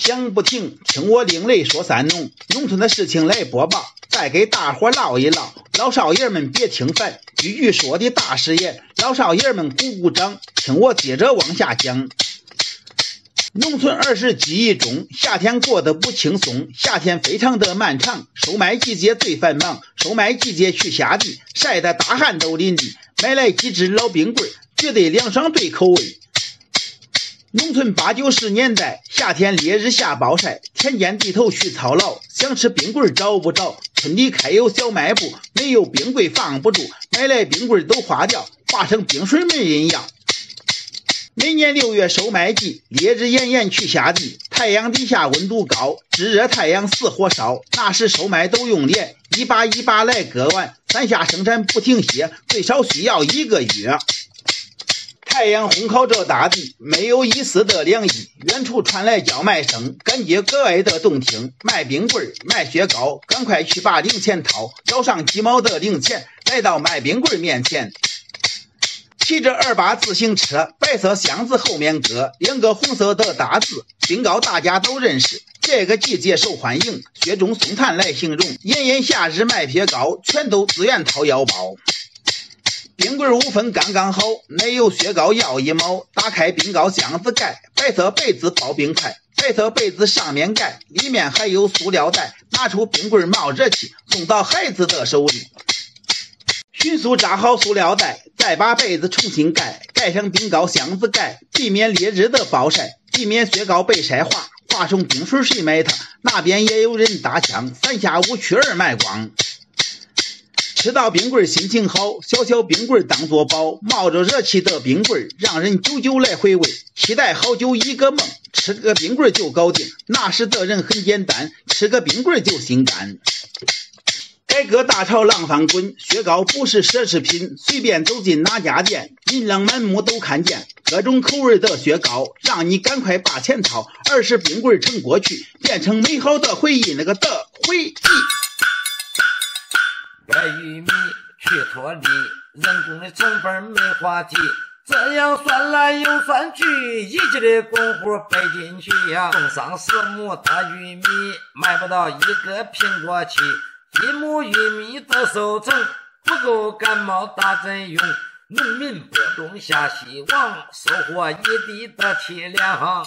讲不停，听我另类说三农，农村的事情来播报，再给大伙唠一唠。老少爷们别听烦，句句说的大实言。老少爷们鼓鼓掌，听我接着往下讲。农村儿时记忆中，夏天过得不轻松，夏天非常的漫长，收麦季节最繁忙。收麦季节去下地，晒得大汗都淋漓，买来几只老冰棍，绝对凉爽对口味。农村八九十年代，夏天烈日下暴晒，田间地头去操劳，想吃冰棍找不着。村里开有小卖部，没有冰柜放不住，买来冰棍都化掉，化成冰水没人要。每年六月收麦季，烈日炎炎去下地，太阳底下温度高，炙热太阳似火烧。那时收麦都用镰，一把一把来割完，三下生产不停歇，最少需要一个月。太阳烘烤着大地，没有一丝的凉意。远处传来叫卖声，感觉格外的动听。卖冰棍卖雪糕，赶快去把零钱掏，找上几毛的零钱，来到卖冰棍面前。骑着二八自行车，白色箱子后面搁两个红色的大字，冰糕大家都认识。这个季节受欢迎，雪中送炭来形容。炎炎夏日卖雪糕，全都自愿掏腰包。冰棍五分刚刚好，奶油雪糕要一毛。打开冰糕箱子盖，白色被子包冰块，白色被子上面盖，里面还有塑料袋。拿出冰棍冒热气，送到孩子的手里。迅速扎好塑料袋，再把被子重新盖，盖上冰糕箱子盖，避免烈日的暴晒，避免雪糕被晒化。化成冰水谁买它？那边也有人搭腔，三下五去二卖光。吃到冰棍心情好，小小冰棍当做宝，冒着热气的冰棍让人久久来回味。期待好久一个梦，吃个冰棍就搞定。那时的人很简单，吃个冰棍就心甘。改革大潮浪翻滚，雪糕不是奢侈品，随便走进哪家店，琳琅满目都看见各种口味的雪糕，让你赶快把钱掏。儿时冰棍成过去，变成美好的回忆，那个的回忆。玉米去脱粒，人工的成本没话题。这样算来又算去，一季的功夫费进去呀。种上十亩大玉米，买不到一个苹果期。一亩玉米都收成，不够感冒打针用。农民播种下希望，收获一地的凄凉。